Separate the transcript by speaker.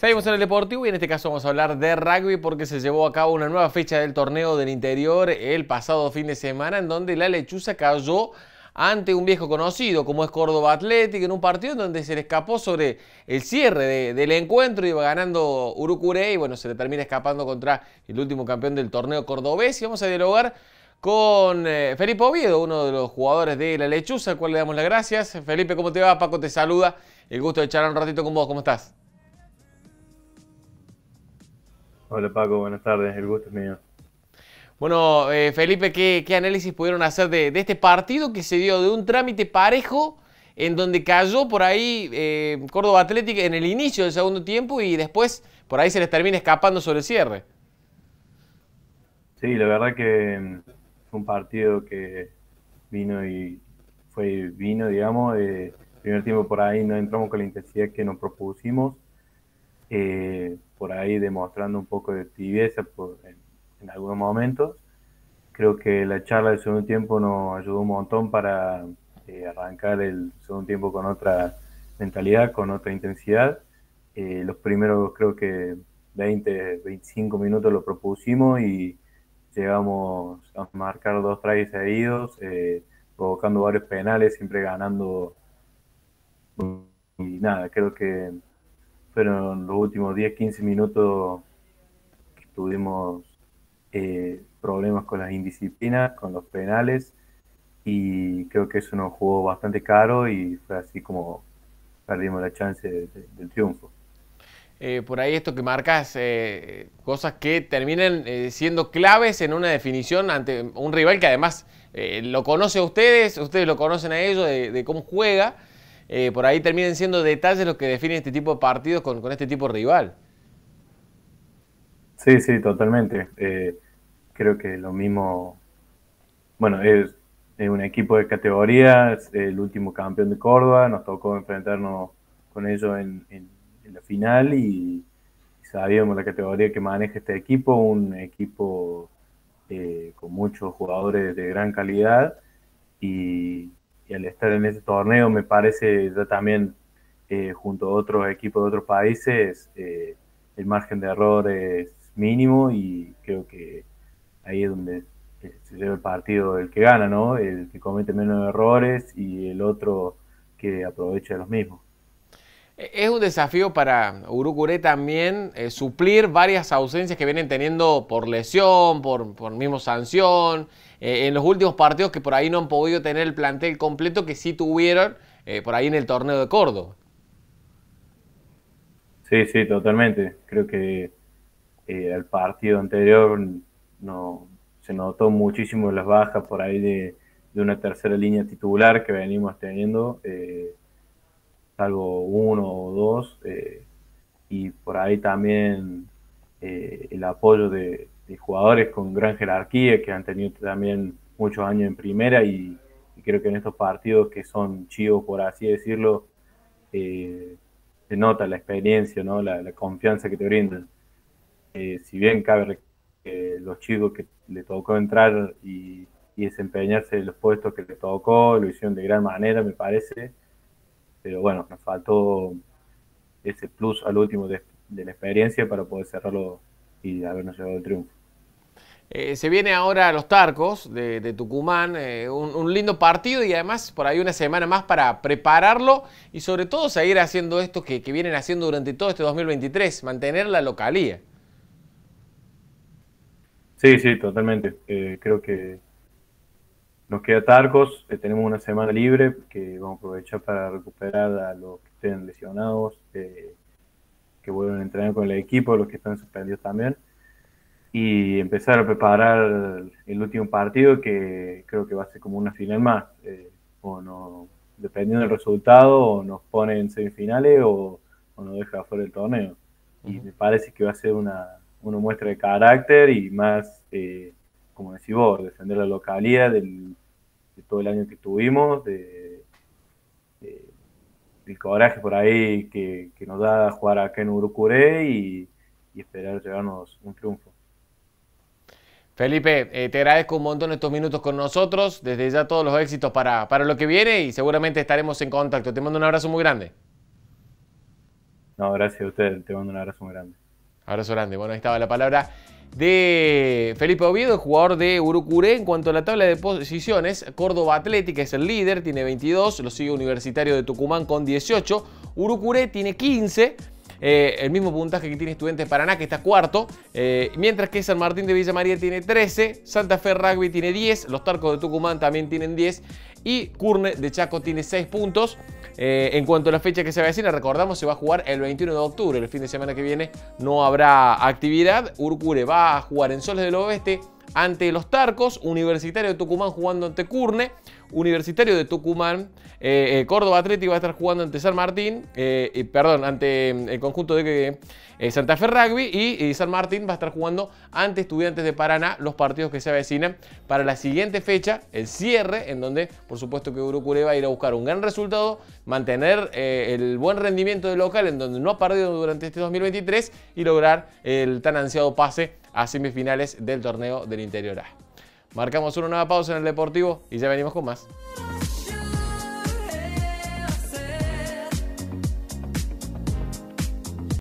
Speaker 1: Seguimos en el Deportivo y en este caso vamos a hablar de rugby porque se llevó a cabo una nueva fecha del torneo del interior el pasado fin de semana en donde la lechuza cayó ante un viejo conocido como es Córdoba Athletic en un partido donde se le escapó sobre el cierre del encuentro, iba ganando Urucuré y bueno, se le termina escapando contra el último campeón del torneo cordobés y vamos a dialogar con eh, Felipe Oviedo, uno de los jugadores de la lechuza, al cual le damos las gracias. Felipe, ¿cómo te va? Paco te saluda, el gusto de charlar un ratito con vos, ¿cómo estás?
Speaker 2: Hola Paco, buenas tardes, el gusto es mío.
Speaker 1: Bueno, eh, Felipe, ¿qué, análisis pudieron hacer de, este partido que se dio de un trámite parejo en donde cayó por ahí eh, Córdoba Atlético en el inicio del segundo tiempo y después por ahí se les termina escapando sobre el cierre?
Speaker 2: Sí, la verdad que mm, fue un partido que vino y fue vino, digamos. Eh, primer tiempo por ahí no entramos con la intensidad que nos propusimos. Eh, por ahí demostrando un poco de tibieza en, algunos momentos. Creo que la charla del segundo tiempo nos ayudó un montón para eh, arrancar el segundo tiempo con otra mentalidad, con otra intensidad. Eh, los primeros creo que 20, 25 minutos lo propusimos y llegamos a marcar dos tries seguidos, eh, provocando varios penales, siempre ganando. Y nada, creo que fueron los últimos 10, 15 minutos tuvimos eh, problemas con las indisciplinas, con los penales, y creo que eso nos jugó bastante caro y fue así como perdimos la chance del triunfo.
Speaker 1: Eh, por ahí esto que marcas, eh, cosas que terminen siendo claves en una definición ante un rival que además lo conoce a ustedes, ustedes lo conocen a ellos de cómo juega, eh, por ahí terminen siendo detalles los que definen este tipo de partidos con, este tipo de rival.
Speaker 2: Sí, sí, totalmente. Eh, creo que lo mismo, bueno, es, un equipo de categoría, es el último campeón de Córdoba, nos tocó enfrentarnos con ellos en, la final y, sabíamos la categoría que maneja este equipo, un equipo eh, con muchos jugadores de gran calidad y, y al estar en ese torneo me parece ya también eh, junto a otros equipos de otros países eh, el margen de error es mínimo y creo que ahí es donde eh, se lleva el partido el que gana, ¿no? El que comete menos errores y el otro que aprovecha los mismos.
Speaker 1: Es un desafío para Urucuré también suplir varias ausencias que vienen teniendo por lesión, por, mismo sanción, eh, en los últimos partidos que por ahí no han podido tener el plantel completo que sí tuvieron eh, por ahí en el torneo de Córdoba.
Speaker 2: Sí, sí, totalmente. Creo que eh, el partido anterior no se notó muchísimo las bajas por ahí de, una tercera línea titular que venimos teniendo, eh, salvo uno o dos, y por ahí también el apoyo de, jugadores con gran jerarquía que han tenido también muchos años en primera y, creo que en estos partidos que son chivos, por así decirlo, eh, se nota la experiencia, ¿no? la, confianza que te brindan. Eh, si bien cabe que los chicos que le tocó entrar y, desempeñarse en los puestos que le tocó, lo hicieron de gran manera, me parece. Pero bueno, nos faltó ese plus al último de, de la experiencia para poder cerrarlo y habernos llevado el triunfo.
Speaker 1: Eh, se viene ahora los Tarcos de, Tucumán, eh, un, lindo partido y además por ahí una semana más para prepararlo y sobre todo seguir haciendo esto que, vienen haciendo durante todo este 2023, mantener la localía.
Speaker 2: Sí, sí, totalmente. Eh, creo que nos queda Tarcos, tenemos una semana libre que vamos a aprovechar para recuperar a los que estén lesionados, que vuelvan a entrenar con el equipo, los que están suspendidos también y empezar a preparar el último partido que creo que va a ser como una final más. Eh, o no, dependiendo del resultado, o nos pone en semifinales o, nos deja fuera del torneo. Y me parece que va a ser una, una muestra de carácter y más, eh, como decís vos, defender la localidad del, de todo el año que tuvimos, de, el coraje por ahí que, que, nos da jugar acá en Urucuré y, y esperar llevarnos un triunfo.
Speaker 1: Felipe, eh, te agradezco un montón estos minutos con nosotros. Desde ya todos los éxitos para, para lo que viene y seguramente estaremos en contacto. Te mando un abrazo muy grande.
Speaker 2: No, gracias a usted, te mando un abrazo muy grande.
Speaker 1: Abrazo grande. Bueno, ahí estaba la palabra de Felipe Oviedo, jugador de Urucuré. En cuanto a la tabla de posiciones, Córdoba Atlética es el líder, tiene 22, lo sigue Universitario de Tucumán con 18, Urucuré tiene 15. Eh, el mismo puntaje que tiene Estudiantes Paraná, que está cuarto, eh, mientras que San Martín de Villa María tiene 13, Santa Fe Rugby tiene 10, los Tarcos de Tucumán también tienen 10 y Curne de Chaco tiene 6 puntos. Eh, en cuanto a la fecha que se avecina, recordamos, se va a jugar el 21 de octubre, el fin de semana que viene no habrá actividad. Urcure va a jugar en Soles del Oeste ante los Tarcos, Universitario de Tucumán jugando ante Curne, Universitario de Tucumán, eh, eh, Córdoba Atlético va a estar jugando ante San Martín, eh, perdón, ante mm, el conjunto de Santa Fe Rugby y, San Martín va a estar jugando ante Estudiantes de Paraná los partidos que se avecinan para la siguiente fecha, el cierre, en donde por supuesto que Urucure va a ir a buscar un gran resultado, mantener el buen rendimiento del local en donde no ha perdido durante este 2023 y lograr el tan ansiado pase a semifinales del torneo del Interior A. Marcamos una nueva pausa en el Deportivo y ya venimos con más.